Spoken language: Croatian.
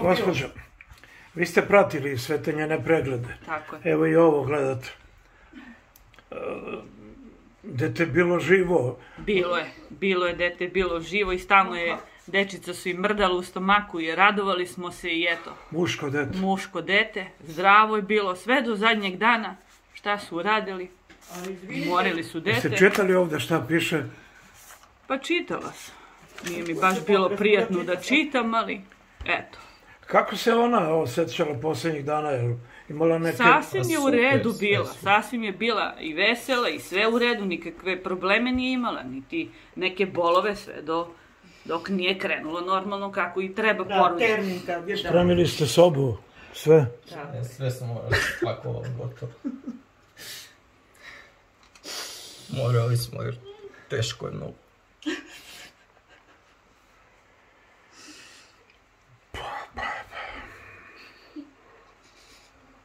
Gospođo, vi ste pratili sve te njene preglede. Tako je. Evo i ovo gledate. E, Dete je bilo živo. Bilo je, bilo je dete, bilo živo i stalno je, dečica su i mrdala u stomaku i radovali smo se i eto, Muško dete. muško dete, zdravo je bilo, sve do zadnjeg dana, šta su uradili, morili su Ste dete, čitali ovdje šta piše? pa čitala sam. Nije mi baš bilo prijatno da čitam, ali eto. Kako se ona osjećala posljednjih dana? Jel imala neke... Sasvim je u redu bila, super. sasvim je bila i vesela i sve u redu, nikakve probleme nije imala, niti neke bolove sve do, dok nije krenulo normalno kako i treba Da, porodici. termin kad je da. Spremili ste sobu, sve. E, Sve sam morali spakovati gotovo. Morali smo jer teško je mnogo.